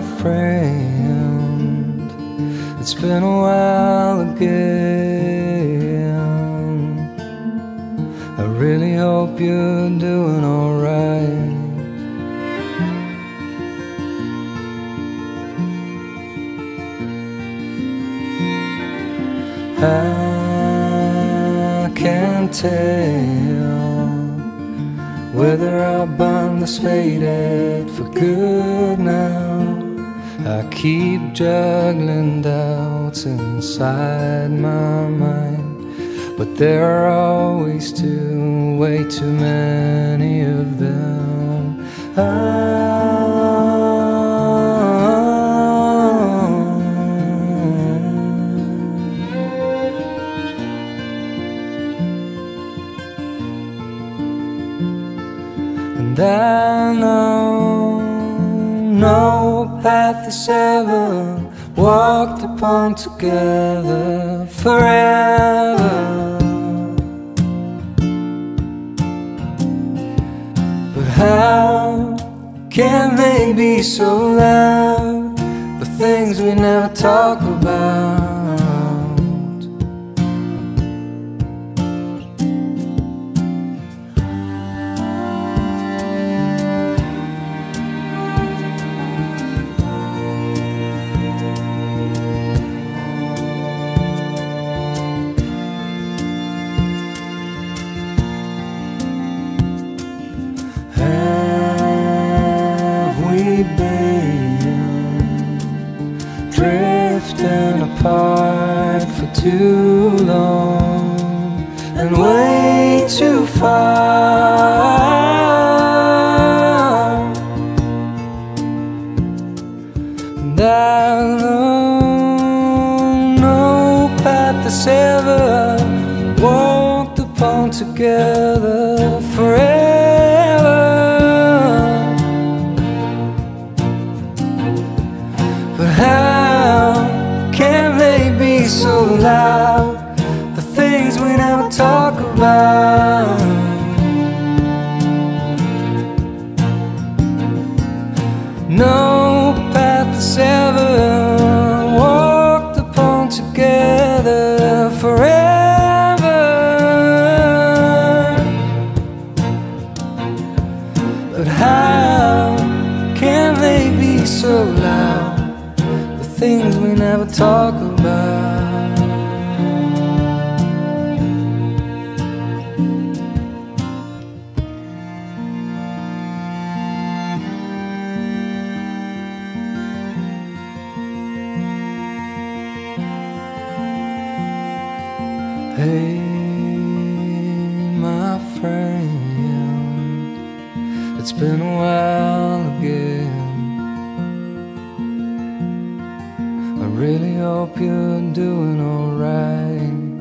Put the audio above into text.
friend. It's been a while again. I really hope you're doing alright. I can't tell whether our bond is faded for good now. I keep juggling doubts inside my mind, but there are always too, way too many of them. I And I know no path is ever walked upon together forever. But how can they be so loud? The things we never talk about. Too long and way too far? And I know no path that's ever walked upon together forever. Loud? The things we never talk about. No path that's ever walked upon together forever. But how can they be so loud? The things we never talk about. Hey, my friend, it's been a while again. I really hope you're doing alright.